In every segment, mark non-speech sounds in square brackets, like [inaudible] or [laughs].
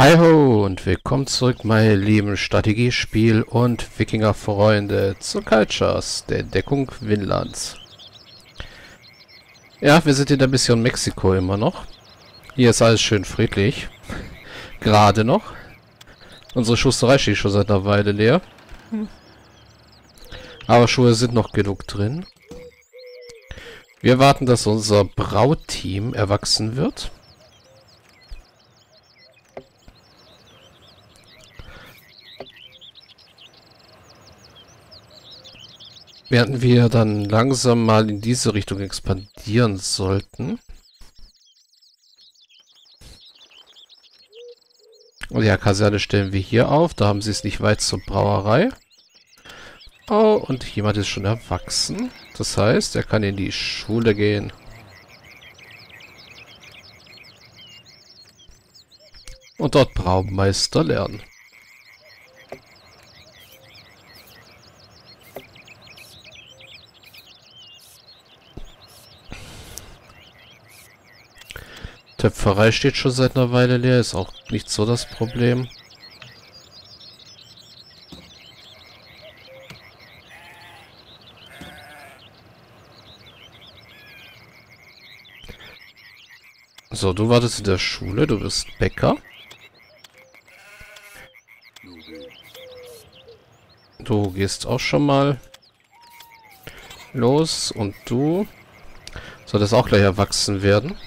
Hi ho und willkommen zurück, meine lieben Strategiespiel- und Wikinger-Freunde zu Cultures, der Entdeckung Winlands. Ja, wir sind in der Mission Mexiko immer noch. Hier ist alles schön friedlich. [laughs] Gerade noch. Unsere Schusterei steht schon seit einer Weile leer. Aber Schuhe sind noch genug drin. Wir warten, dass unser Brauteam erwachsen wird. Während wir dann langsam mal in diese Richtung expandieren sollten. Und ja, Kaserne stellen wir hier auf. Da haben sie es nicht weit zur Brauerei. Oh, und jemand ist schon erwachsen. Das heißt, er kann in die Schule gehen. Und dort Braumeister lernen. Töpferei steht schon seit einer Weile leer, ist auch nicht so das Problem. So, du wartest in der Schule, du bist Bäcker. Du gehst auch schon mal los und du solltest auch gleich erwachsen werden.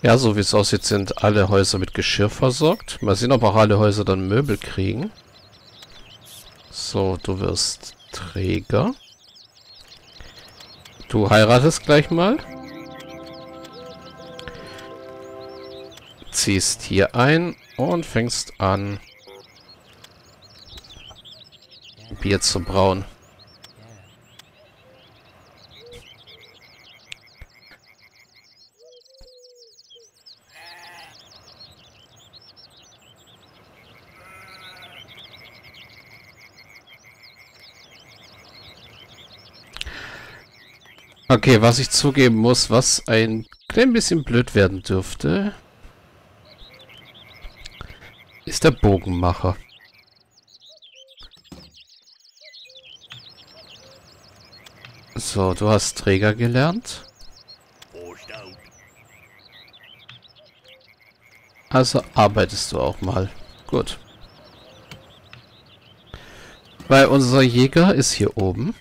Ja, so wie es aussieht, sind alle Häuser mit Geschirr versorgt. Mal sehen, ob auch alle Häuser dann Möbel kriegen. So, du wirst Träger. Du heiratest gleich mal. Ziehst hier ein und fängst an, Bier zu brauen. Okay, was ich zugeben muss, was ein klein bisschen blöd werden dürfte, ist der Bogenmacher. So, du hast Träger gelernt. Also arbeitest du auch mal. Gut. Weil unser Jäger ist hier oben.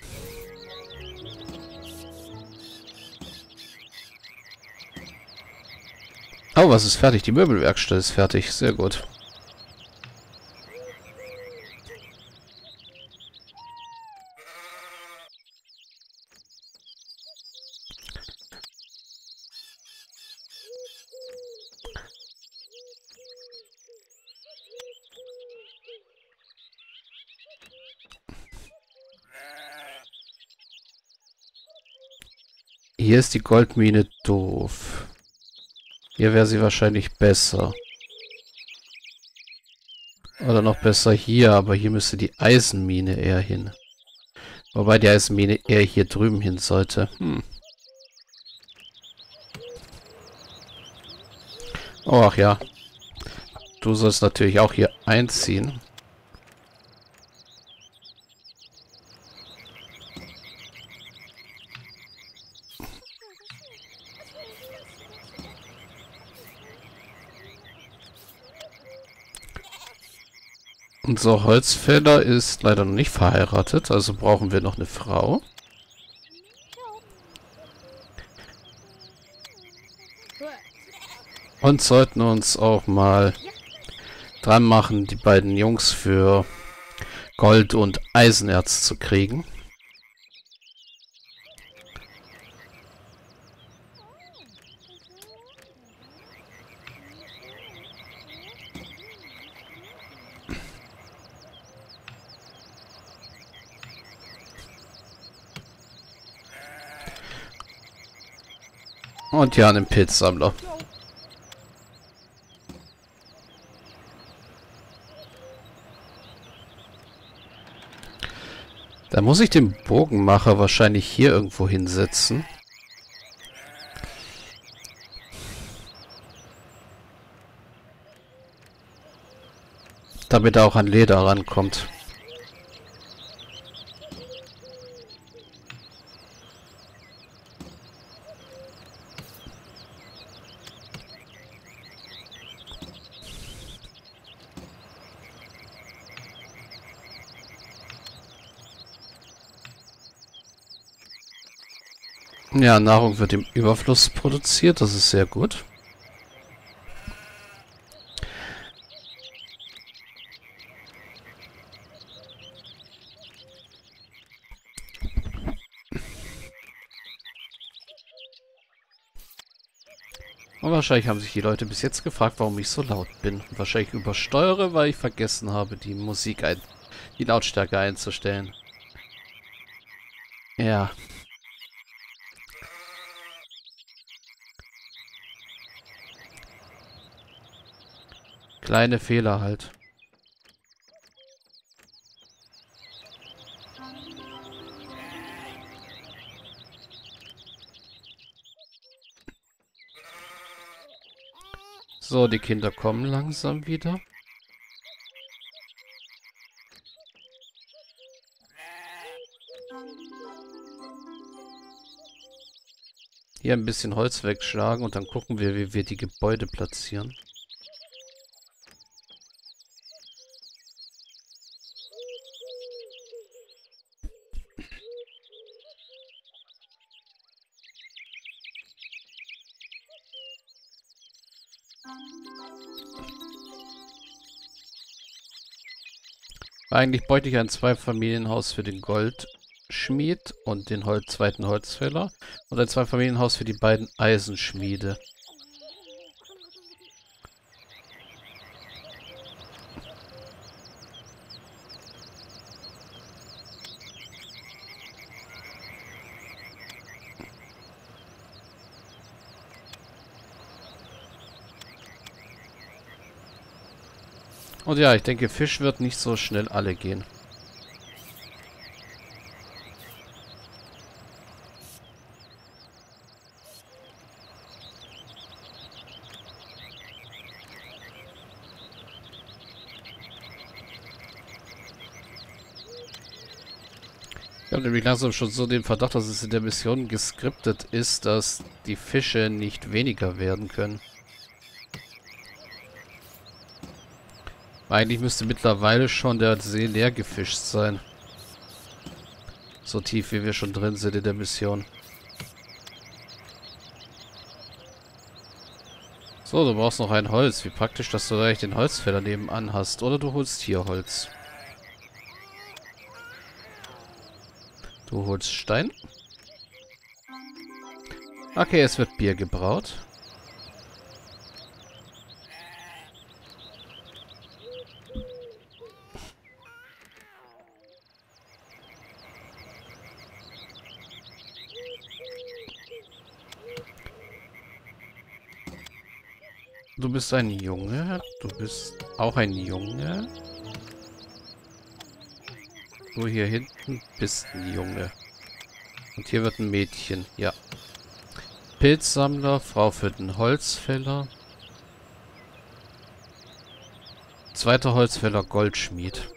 Oh, was ist fertig? Die Möbelwerkstatt ist fertig. Sehr gut. Hier ist die Goldmine doof. Hier wäre sie wahrscheinlich besser. Oder noch besser hier, aber hier müsste die Eisenmine eher hin. Wobei die Eisenmine eher hier drüben hin sollte. Hm. Oh, ach ja. Du sollst natürlich auch hier einziehen. Unser Holzfäller ist leider noch nicht verheiratet, also brauchen wir noch eine Frau. Und sollten uns auch mal dran machen, die beiden Jungs für Gold und Eisenerz zu kriegen. Und ja, einen Pilzsammler. Da muss ich den Bogenmacher wahrscheinlich hier irgendwo hinsetzen. Damit er auch an Leder rankommt. Ja, Nahrung wird im Überfluss produziert, das ist sehr gut. Und wahrscheinlich haben sich die Leute bis jetzt gefragt, warum ich so laut bin. Und wahrscheinlich übersteuere, weil ich vergessen habe, die Musik ein... die Lautstärke einzustellen. Ja, Kleine Fehler halt. So, die Kinder kommen langsam wieder. Hier ein bisschen Holz wegschlagen und dann gucken wir, wie wir die Gebäude platzieren. Eigentlich bräuchte ich ein Zweifamilienhaus für den Goldschmied und den Hol zweiten Holzfäller und ein Zweifamilienhaus für die beiden Eisenschmiede. Und ja, ich denke, Fisch wird nicht so schnell alle gehen. Ich habe nämlich langsam schon so den Verdacht, dass es in der Mission geskriptet ist, dass die Fische nicht weniger werden können. Eigentlich müsste mittlerweile schon der See leer gefischt sein. So tief, wie wir schon drin sind in der Mission. So, du brauchst noch ein Holz. Wie praktisch, dass du gleich den Holzfäller nebenan hast. Oder du holst hier Holz. Du holst Stein. Okay, es wird Bier gebraut. Du bist ein Junge. Du bist auch ein Junge. Du hier hinten bist ein Junge. Und hier wird ein Mädchen. Ja. Pilzsammler, Frau für den Holzfäller. Zweiter Holzfäller, Goldschmied.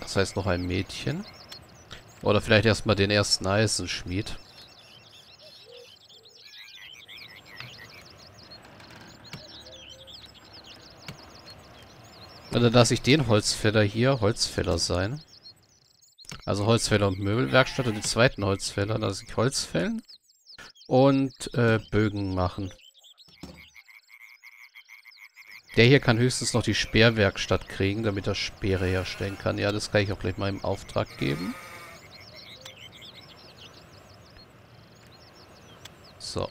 Das heißt noch ein Mädchen. Oder vielleicht erstmal den ersten Eisenschmied. Dann lasse ich den Holzfäller hier Holzfäller sein. Also Holzfäller und Möbelwerkstatt und den zweiten Holzfäller lasse ich Holz fällen und äh, Bögen machen. Der hier kann höchstens noch die Speerwerkstatt kriegen, damit er Speere herstellen kann. Ja, das kann ich auch gleich mal im Auftrag geben. So.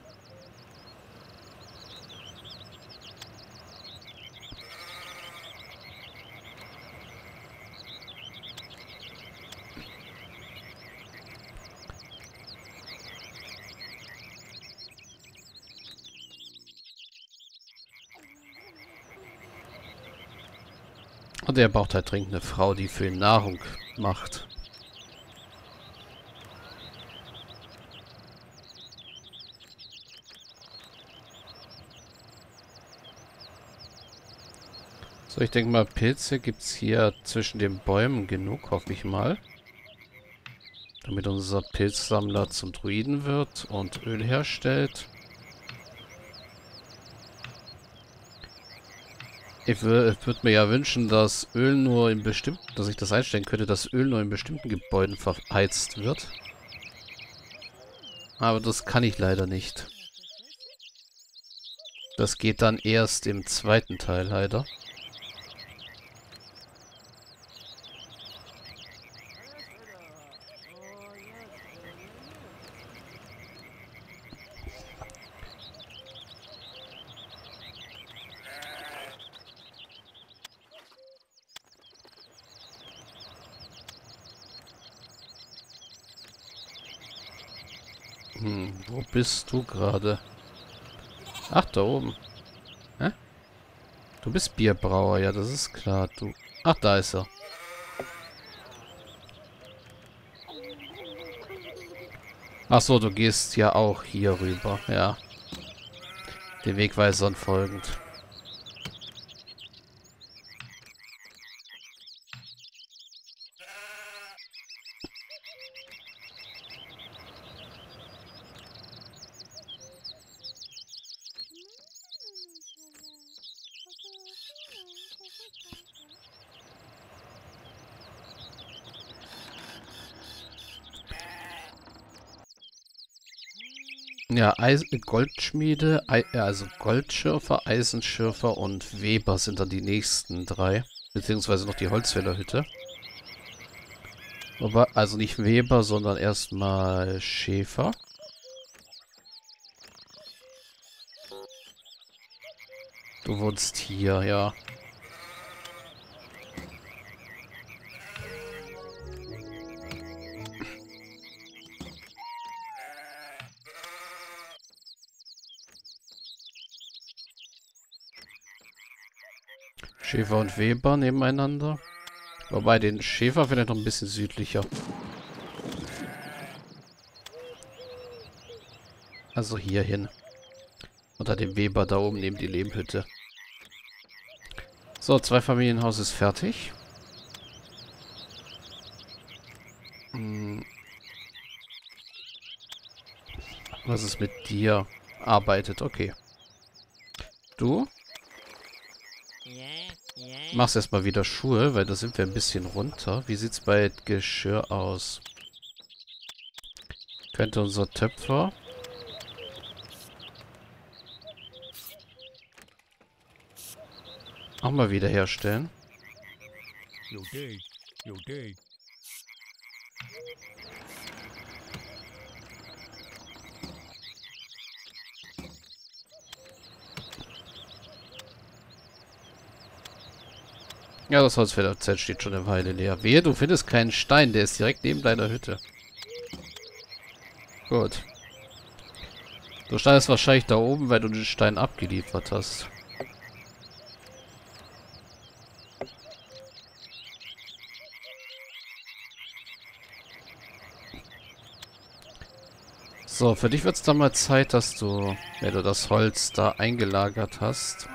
Und er braucht halt dringend eine Frau, die für ihn Nahrung macht. So, ich denke mal, Pilze gibt es hier zwischen den Bäumen genug, hoffe ich mal. Damit unser Pilzsammler zum Druiden wird und Öl herstellt. Ich würde mir ja wünschen, dass Öl nur in bestimmten, dass ich das einstellen könnte, dass Öl nur in bestimmten Gebäuden verheizt wird. Aber das kann ich leider nicht. Das geht dann erst im zweiten Teil leider. Hm, wo bist du gerade? Ach, da oben. Hä? Du bist Bierbrauer, ja, das ist klar. Du. Ach, da ist er. Ach so, du gehst ja auch hier rüber, ja. Den Wegweisern folgend. Ja, Eis Goldschmiede, Ei also Goldschürfer, Eisenschürfer und Weber sind dann die nächsten drei. Beziehungsweise noch die Holzfällerhütte. Aber, also nicht Weber, sondern erstmal Schäfer. Du wohnst hier, ja. Schäfer und Weber nebeneinander. Wobei den Schäfer vielleicht noch ein bisschen südlicher. Also hier hin. Unter dem Weber da oben neben die Lehmhütte. So, zwei Familienhaus ist fertig. Hm. Was ist mit dir? Arbeitet, okay. Du? Machst erstmal wieder Schuhe, weil da sind wir ein bisschen runter. Wie sieht's bei Geschirr aus? Könnte unser Töpfer... Auch mal wieder herstellen. Okay, okay. Ja, das Holzfällerzelt steht schon eine Weile leer. Wehe, du findest keinen Stein, der ist direkt neben deiner Hütte. Gut. Du standest wahrscheinlich da oben, weil du den Stein abgeliefert hast. So, für dich wird es dann mal Zeit, dass du, wenn du das Holz da eingelagert hast,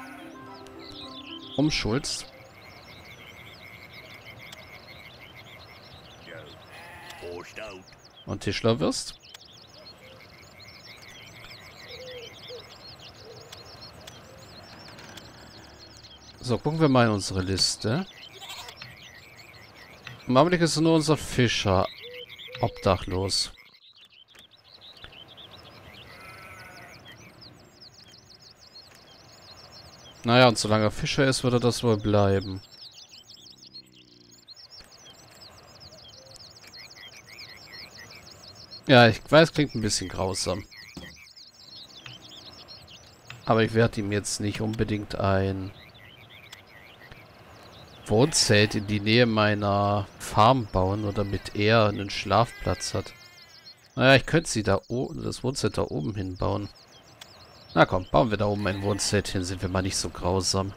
umschulst. Und Tischler wirst. So, gucken wir mal in unsere Liste. Im Augenblick ist nur unser Fischer obdachlos. Naja, und solange er Fischer ist, wird er das wohl bleiben. Ja, ich weiß, klingt ein bisschen grausam. Aber ich werde ihm jetzt nicht unbedingt ein Wohnzelt in die Nähe meiner Farm bauen, oder damit er einen Schlafplatz hat. Naja, ich könnte sie da oben, das Wohnzelt da oben hinbauen. Na komm, bauen wir da oben ein Wohnzelt hin, sind wir mal nicht so grausam.